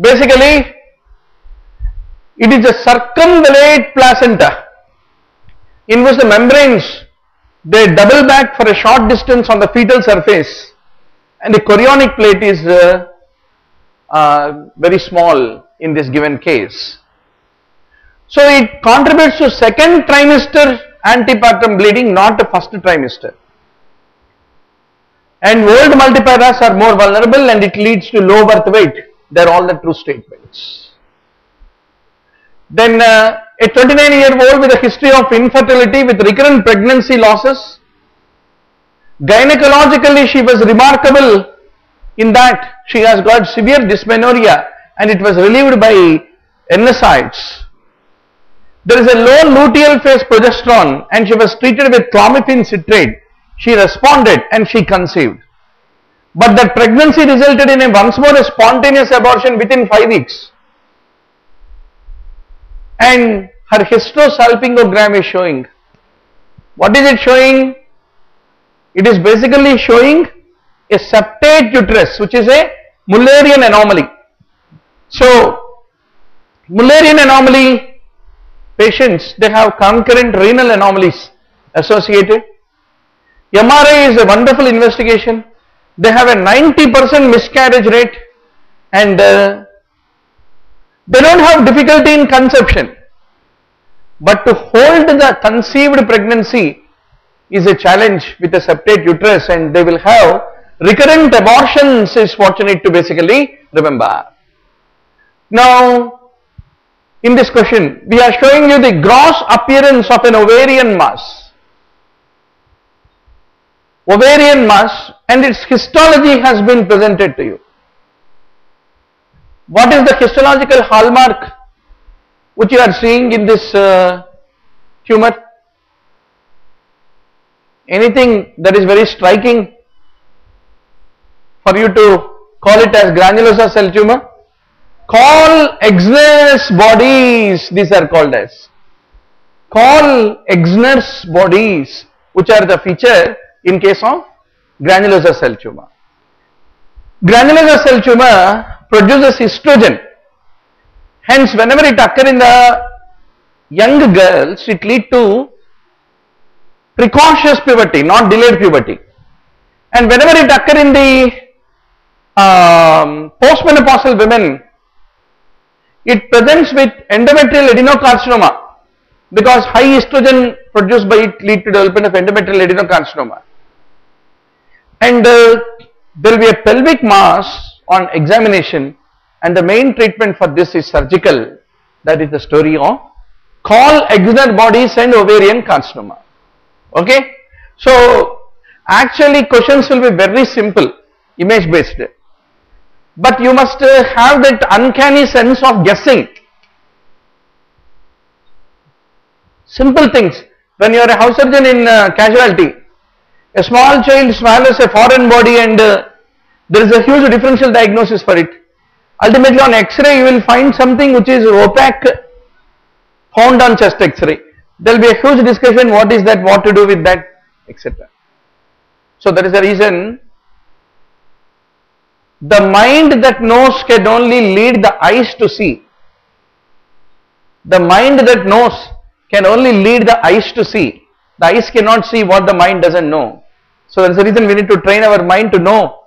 basically it is a circumvallate placenta in which the membranes they double back for a short distance on the fetal surface and the chorionic plate is uh, uh, very small in this given case. So it contributes to second trimester antepartum bleeding not the first trimester. And old multiparas are more vulnerable and it leads to low birth weight. They are all the true statements. Then uh, a 29 year old with a history of infertility with recurrent pregnancy losses. Gynecologically she was remarkable in that she has got severe dysmenorrhea and it was relieved by NSAIDs. There is a low luteal phase progesterone and she was treated with clomiphene citrate. She responded and she conceived. But that pregnancy resulted in a once more a spontaneous abortion within 5 weeks. And her hysterosalpingogram is showing. What is it showing? It is basically showing a septate uterus which is a Mullerian anomaly. So, Mullerian anomaly patients they have concurrent renal anomalies associated. MRI is a wonderful investigation. They have a 90% miscarriage rate and uh, they don't have difficulty in conception. But to hold the conceived pregnancy is a challenge with a septate uterus and they will have recurrent abortions is what you need to basically remember. Now, in this question, we are showing you the gross appearance of an ovarian mass. Ovarian mass and its histology has been presented to you. What is the histological hallmark which you are seeing in this uh, tumor? Anything that is very striking for you to call it as granulosa cell tumor? Call-Exner's bodies, these are called as. Call-Exner's bodies, which are the feature in case of granulosa cell tumor. Granulosa cell tumor produces estrogen. Hence, whenever it occurs in the young girls, it lead to precocious puberty, not delayed puberty. And whenever it occurs in the um, postmenopausal women, it presents with endometrial adenocarcinoma because high estrogen produced by it lead to development of endometrial adenocarcinoma. And uh, there will be a pelvic mass on examination and the main treatment for this is surgical. That is the story of Call-Exner bodies and ovarian carcinoma. Okay. So actually questions will be very simple, image based. But you must uh, have that uncanny sense of guessing. Simple things. When you are a house surgeon in uh, casualty, a small child swallows a foreign body and uh, there is a huge differential diagnosis for it. Ultimately on X-ray you will find something which is opaque found on chest X-ray. There will be a huge discussion what is that, what to do with that, etc. So that is the reason the mind that knows can only lead the eyes to see. The mind that knows can only lead the eyes to see. The eyes cannot see what the mind doesn't know. So that's the reason we need to train our mind to know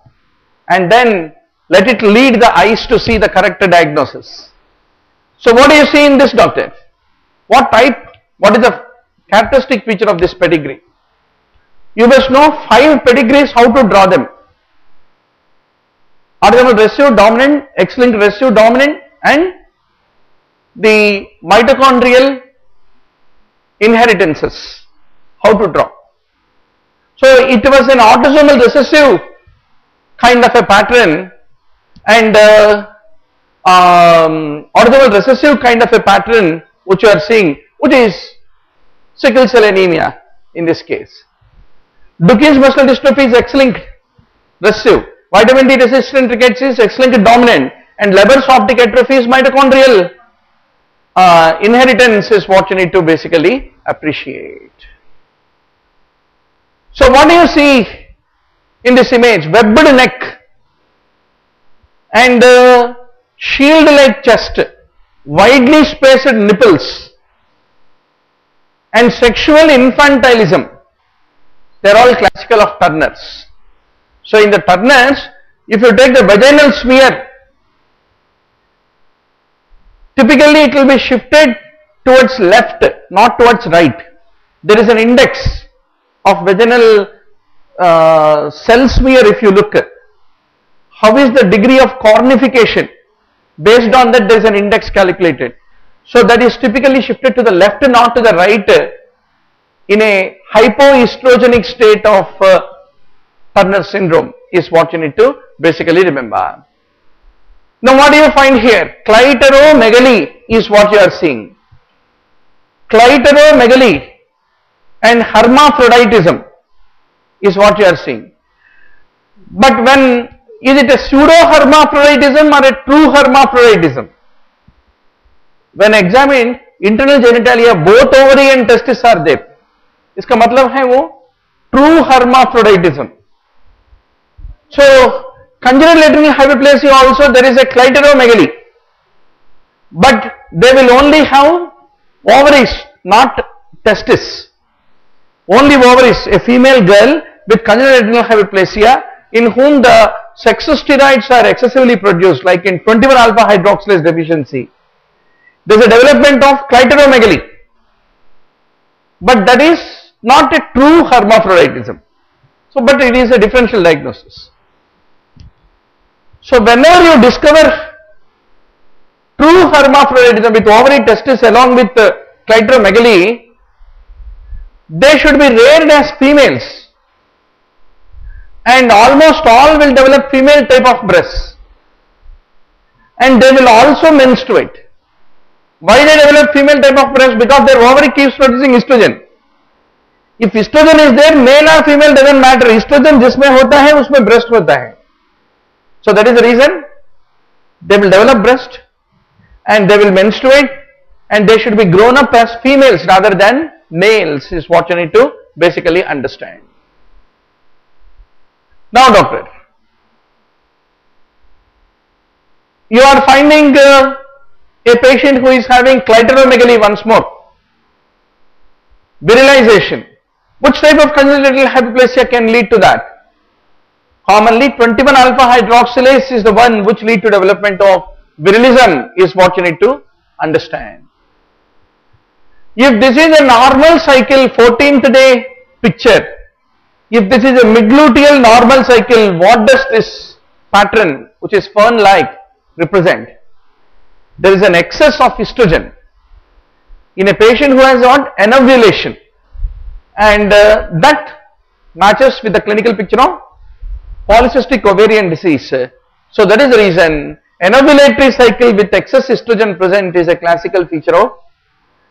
and then let it lead the eyes to see the correct diagnosis. So what do you see in this doctor? What type, what is the characteristic feature of this pedigree? You must know five pedigrees, how to draw them. Autosomal recessive dominant, X-linked recessive dominant and the mitochondrial inheritances. How to draw. So it was an autosomal recessive kind of a pattern and uh, um, autosomal recessive kind of a pattern which you are seeing which is sickle cell anemia in this case. Duchenne's muscular dystrophy is X-linked recessive. Vitamin D resistant rickets is X-linked dominant and Leber's optic atrophy is mitochondrial uh, inheritance is what you need to basically appreciate. So what do you see in this image? Webbed neck and uh, shield-like chest, widely spaced nipples, and sexual infantilism. They are all classical of Turner's. So in the Turner's, if you take the vaginal smear, typically it will be shifted towards left, not towards right. There is an index of vaginal uh, cell smear if you look. How is the degree of cornification? Based on that there is an index calculated. So that is typically shifted to the left not to the right in a hypoestrogenic state of uh, Turner syndrome is what you need to basically remember. Now what do you find here? Clitoromegaly is what you are seeing. Clitoromegaly and hermaphroditism is what you are seeing. But when is it a pseudo hermaphroditism or a true hermaphroditism? When examined internal genitalia both ovary and testis are there. इसका मतलब है वो true hermaphroditism. So congenital adrenal hyperplasia also there is a clitoromegaly. But they will only have ovaries, not testis. Only ovaries, a female girl with congenital hyperplasia in whom the sex steroids are excessively produced like in 21 alpha hydroxylase deficiency. There is a development of clitoromegaly. But that is not a true hermaphroditism. So, but it is a differential diagnosis. So, whenever you discover true hermaphroditism with ovary testis along with uh, clitoromegaly, they should be reared as females and almost all will develop female type of breasts and they will also menstruate. Why they develop female type of breast? Because their ovary keeps producing estrogen. If estrogen is there, male or female doesn't matter. Estrogen जिसमें होता है उसमें breast होता है. So that is the reason they will develop breast and they will menstruate and they should be grown up as females rather than males is what you need to basically understand. Now doctor, you are finding uh, a patient who is having clitoromegaly once more. Virilization. Which type of congenital hyperplasia can lead to that? Commonly 21 alpha hydroxylase is the one which lead to development of virilism is what you need to understand. If this is a normal cycle 14th day picture, if this is a midluteal normal cycle, what does this pattern which is fern like represent? There is an excess of estrogen in a patient who has got anovulation and uh, that matches with the clinical picture of polycystic ovarian disease. So that is the reason anovulatory cycle with excess estrogen present is a classical feature of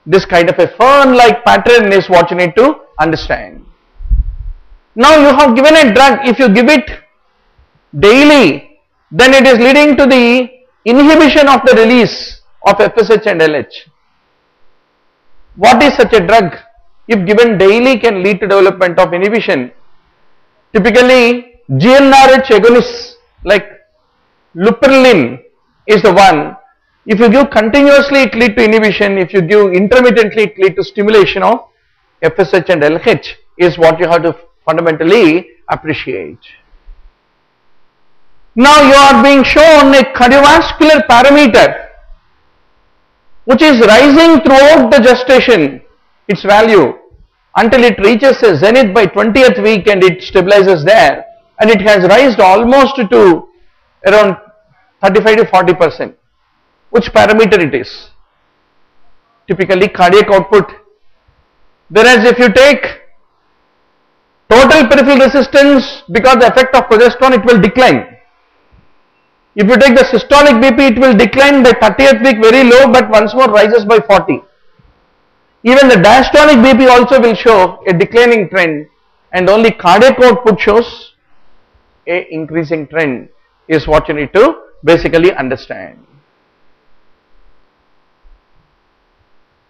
this kind of a fern like pattern is what you need to understand. Now you have given a drug, if you give it daily, then it is leading to the inhibition of the release of FSH and LH. What is such a drug? If given daily can lead to development of inhibition. Typically GnRH agonists like leuprorelin is the one. If you give continuously it lead to inhibition, if you give intermittently it lead to stimulation of FSH and LH is what you have to fundamentally appreciate. Now you are being shown a cardiovascular parameter which is rising throughout the gestation, its value until it reaches a zenith by 20th week and it stabilizes there and it has raised almost to around 35 to 40 percent. Which parameter it is? Typically cardiac output. Whereas if you take total peripheral resistance because the effect of progesterone it will decline. If you take the systolic BP it will decline by 30th week very low but once more rises by 40. Even the diastolic BP also will show a declining trend and only cardiac output shows a increasing trend is what you need to basically understand.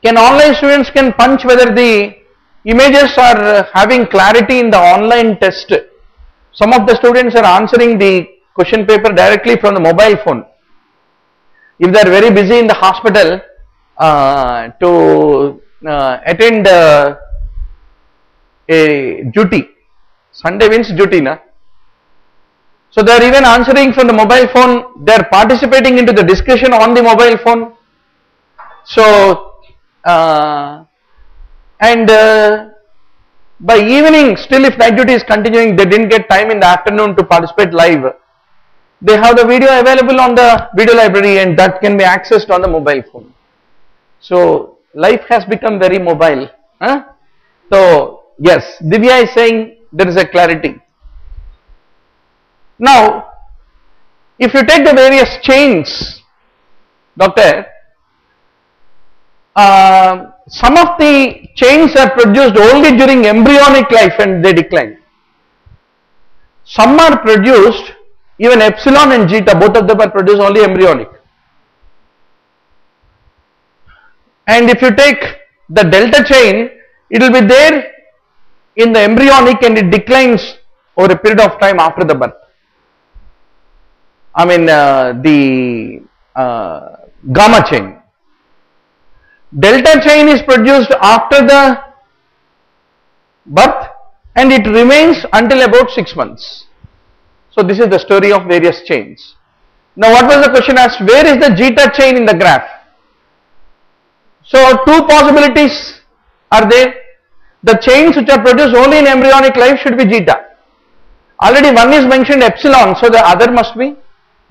Can online students can punch whether the images are having clarity in the online test. Some of the students are answering the question paper directly from the mobile phone. if they are very busy in the hospital uh, to uh, attend uh, a duty. Sunday means duty, na? So they are even answering from the mobile phone. They are participating into the discussion on the mobile phone. So uh, and uh, by evening, still if night duty is continuing, they didn't get time in the afternoon to participate live. They have the video available on the video library and that can be accessed on the mobile phone. So life has become very mobile. Huh? So yes, Divya is saying there is a clarity. Now, if you take the various chains, doctor, uh, some of the chains are produced only during embryonic life and they decline. Some are produced, even epsilon and zeta, both of them are produced only embryonic. And if you take the delta chain, it will be there in the embryonic and it declines over a period of time after the birth. I mean uh, the uh, gamma chain. Delta chain is produced after the birth and it remains until about 6 months. So this is the story of various chains. Now what was the question asked? Where is the zeta chain in the graph? So two possibilities are there. The chains which are produced only in embryonic life should be zeta. Already one is mentioned epsilon, so the other must be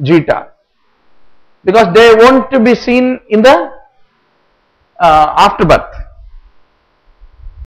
zeta. Because they want to be seen in the uh, afterbirth.